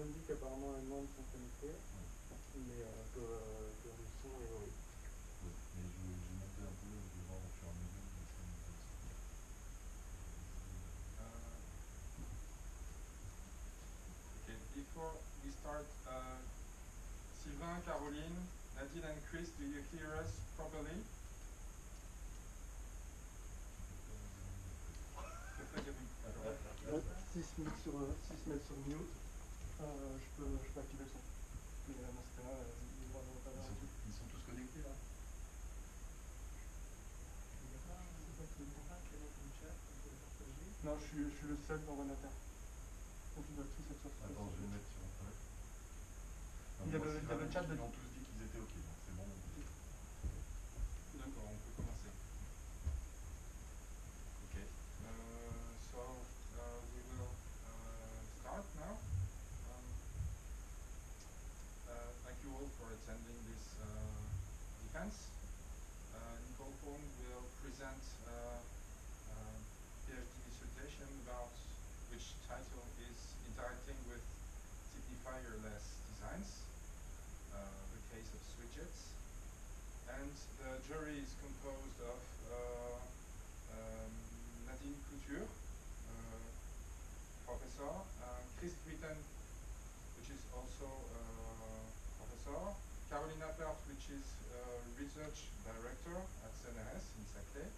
sont, ça me dit qu'apparemment les membres sont connectés, mais euh, que, euh, que le son est horrible. Oui, mais je vais, je vais monter un peu, je vais voir au fur et à mesure. mais ça me dit okay, before we start, uh, Sylvain, Caroline, Nadine and Chris, do you hear us properly? Mettent sur, euh, s'ils se mettent sur mute, euh, je, peux, je peux activer le son. Mais euh, dans ce cas-là, euh, ils sont, tous- ils sont tous connectés là Non, je suis, je suis le seul ordinateur. Donc ils doivent tous être sur ce Attends, je vais le mettre sur Internet. Il y avait- il y avait le chat de- Ils ont tous dit qu'ils étaient OK, donc c'est bon. D'accord, attending this uh, defense. Uh, Nicole Pong will present uh, uh, PhD dissertation about which title is Interacting with Signifier-less Designs, uh, the case of swhidgets. And the jury is composed of uh, um, Nadine Couture, uh, professor, uh, Chris Britton, which is also uh, professor, Which is uh, research director at CNRS in Saclay.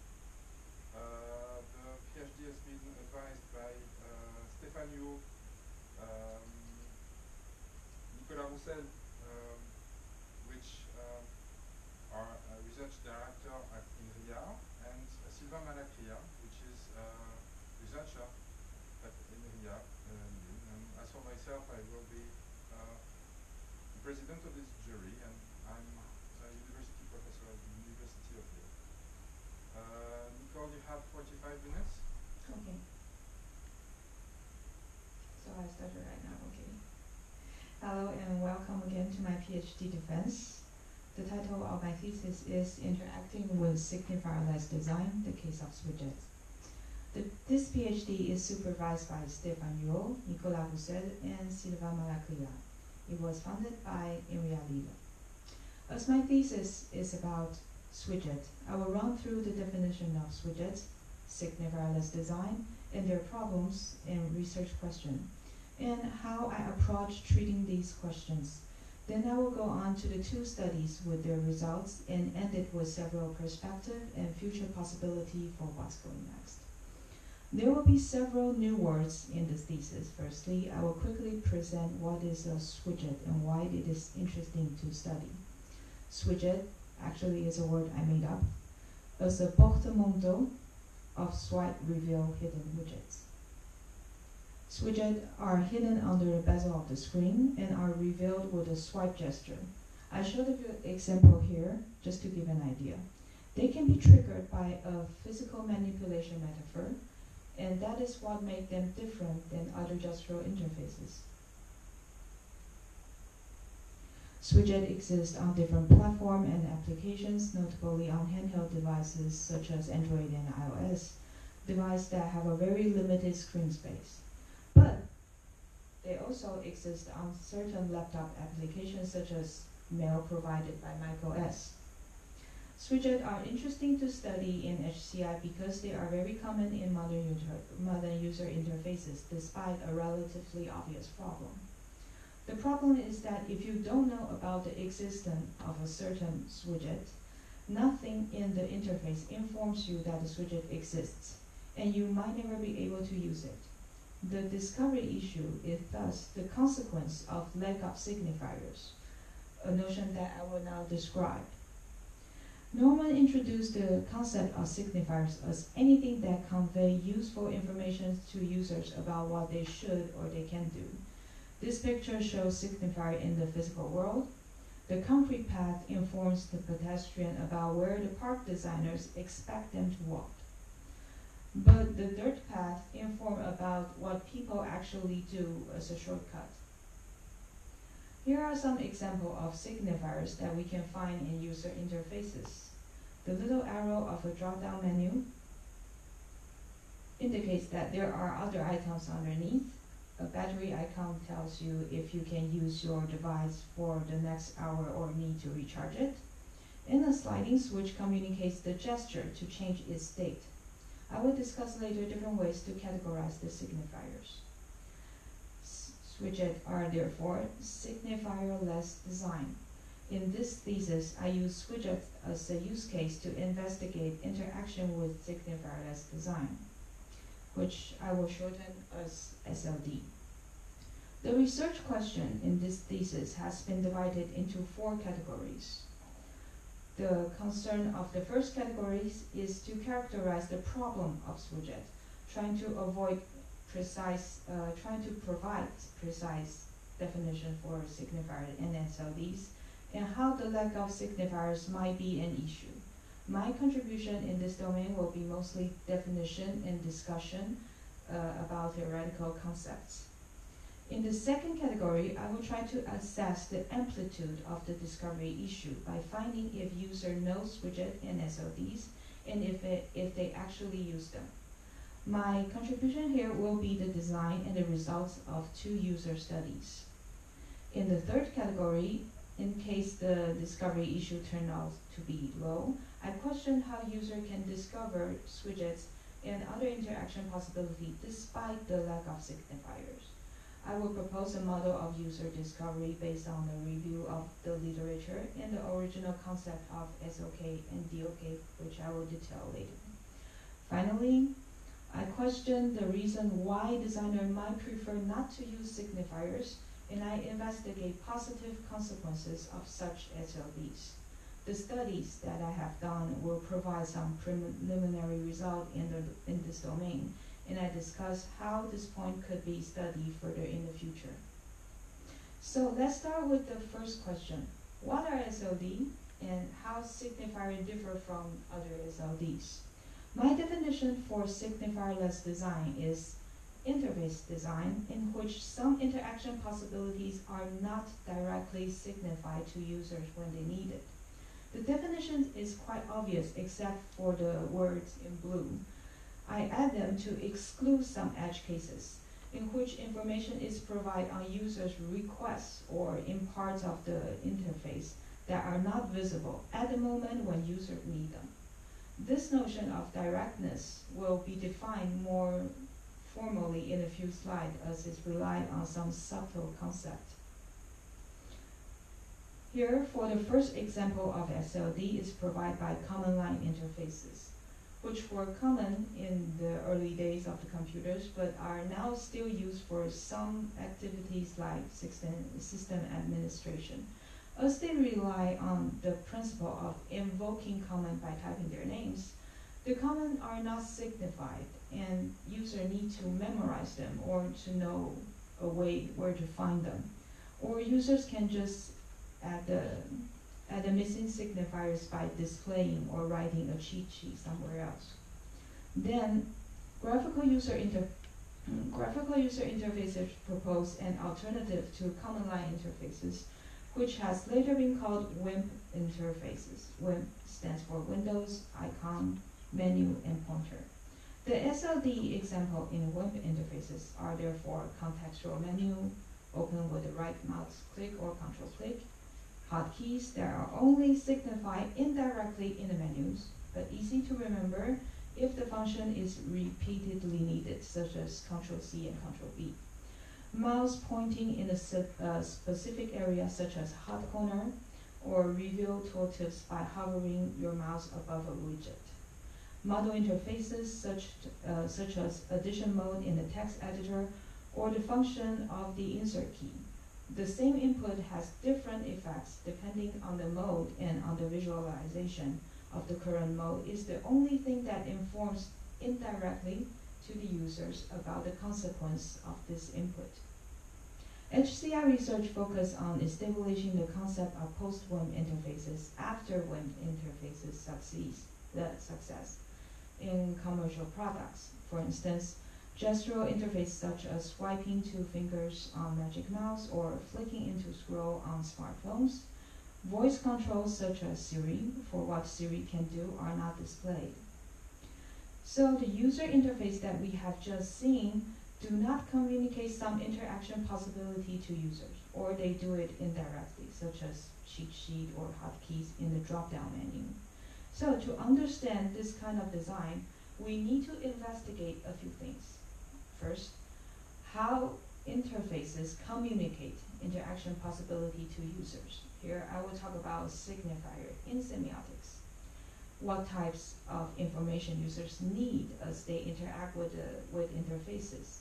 Uh, the PhD has been advised by uh, Hu, um, Nicolas Roussel, um, which um, are a research director at INRIA, and uh, Sylvain Malacria, which is a researcher at INRIA. Um, and as for myself, I will be uh, the president of this jury, and I'm a university professor at the University of Lille. Uh, Nicole, you have 45 minutes. Okay. So I started right now, okay. Hello and welcome again to my PhD defense. The title of my thesis is Interacting with Signifier-less Design, the case of swhidgets. The, this PhD is supervised by Stéphane Huot, Nicolas Roussel, and Sylvain Malacria. It was funded by INRIA Lille. As my thesis is about swhidget, I will run through the definition of swhidgets, signifier-less design, and their problems and research question, and how I approach treating these questions. Then I will go on to the two studies with their results and end it with several perspective and future possibility for what's going next. There will be several new words in this thesis. Firstly, I will quickly present what is a swhidget and why it is interesting to study. Swhidget actually is a word I made up, as a portmanteau of swipe reveal hidden widgets. Swhidgets are hidden under the bezel of the screen and are revealed with a swipe gesture. I showed you an example here just to give an idea. They can be triggered by a physical manipulation metaphor, and that is what makes them different than other gestural interfaces. Swhidget exists on different platforms and applications, notably on handheld devices such as Android and iOS, devices that have a very limited screen space. They also exist on certain laptop applications such as mail provided by macOS. Swhidgets are interesting to study in HCI because they are very common in modern user, modern user interfaces despite a relatively obvious problem. The problem is that if you don't know about the existence of a certain swhidget, nothing in the interface informs you that the swhidget exists, and you might never be able to use it. The discovery issue is thus the consequence of lack of signifiers, a notion that I will now describe. Norman introduced the concept of signifiers as anything that convey useful information to users about what they should or they can do. This picture shows signifier in the physical world. The concrete path informs the pedestrian about where the park designers expect them to walk. But the dirt path inform about what people actually do as a shortcut. Here are some examples of signifiers that we can find in user interfaces. The little arrow of a drop-down menu indicates that there are other items underneath. a battery icon tells you if you can use your device for the next hour or need to recharge it. And a sliding switch communicates the gesture to change its state. I will discuss later different ways to categorize the signifiers. Swhidgets are therefore signifier-less design. In this thesis, I use swhidgets as a use case to investigate interaction with signifier-less design, which I will shorten as SLD. The research question in this thesis has been divided into four categories. The concern of the first category is to characterize the problem of swhidgets, trying to avoid precise, uh, trying to provide precise definition for signifiers and SLDs, and how the lack of signifiers might be an issue. My contribution in this domain will be mostly definition and discussion uh, about theoretical concepts. In the second category, I will try to assess the amplitude of the discovery issue by finding if user knows widget and SLDs and if, it, if they actually use them. My contribution here will be the design and the results of two user studies. In the third category, in case the discovery issue turned out to be low, I question how user can discover widgets and other interaction possibility despite the lack of signifiers. I will propose a model of user discovery based on the review of the literature and the original concept of SOK and DOK, which I will detail later. Finally, I question the reason why designer might prefer not to use signifiers, and I investigate positive consequences of such SLDs. The studies that I have done will provide some preliminary result in, the, in this domain, and I discuss how this point could be studied further in the future. So let's start with the first question. What are SLD and how signifiers differ from other SLDs? My definition for signifier-less design is interface design in which some interaction possibilities are not directly signified to users when they need it. The definition is quite obvious except for the words in blue. I add them to exclude some edge cases in which information is provided on user's requests or in parts of the interface that are not visible at the moment when users need them. This notion of directness will be defined more formally in a few slides as it relies on some subtle concept. Here, for the first example of SLD is provided by command line interfaces, which were common in the early days of the computers, but are now still used for some activities like system, system administration as they rely on the principle of invoking command by typing their names, the command are not signified and user need to memorize them or to know a way where to find them. Or users can just add the, add the missing signifiers by displaying or writing a cheat sheet somewhere else. Then graphical user inter graphical user interfaces propose an alternative to command line interfaces which has later been called WIMP interfaces. WIMP stands for Windows, Icon, Menu, and Pointer. The SLD example in WIMP interfaces are therefore contextual menu, open with the right mouse click or control click, hotkeys that are only signified indirectly in the menus, but easy to remember if the function is repeatedly needed, such as Control C and Control V mouse pointing in a uh, specific area such as hot corner, or reveal tooltips by hovering your mouse above a widget. Modal interfaces such, uh, such as addition mode in the text editor or the function of the insert key. The same input has different effects depending on the mode and on the visualization of the current mode is the only thing that informs indirectly to the users about the consequence of this input. HCI research focused on establishing the concept of post-WIMP interfaces after WIMP interfaces succeeds, the success in commercial products. For instance, gestural interface such as swiping two fingers on Magic Mouse or flicking into scroll on smartphones. Voice controls such as Siri for what Siri can do are not displayed. So the user interface that we have just seen do not communicate some interaction possibility to users, or they do it indirectly, such as cheat sheet or hotkeys in the drop-down menu. So to understand this kind of design, we need to investigate a few things. First, how interfaces communicate interaction possibility to users. Here I will talk about signifier in semiotics. What types of information users need as they interact with, with interfaces.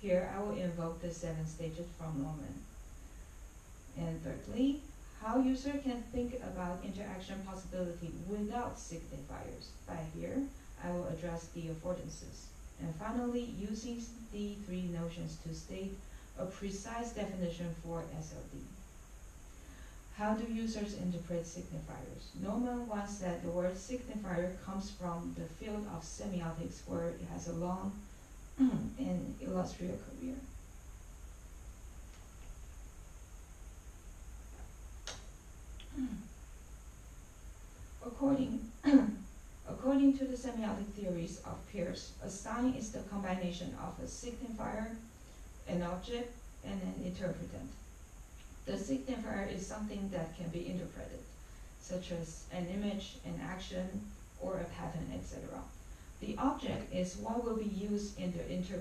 Here I will invoke the seven stages from Norman. And thirdly, how user can think about interaction possibility without signifiers. By here, I will address the affordances. And finally, using the three notions to state a precise definition for SLD. How do users interpret signifiers? Norman once said the word signifier comes from the field of semiotics where it has a long and illustrious career. According, according to the semiotic theories of Peirce, a sign is the combination of a signifier, an object, and an interpretant. The signifier is something that can be interpreted, such as an image, an action, or a pattern, etc. The object is what will be used in the interpretation